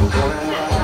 We're going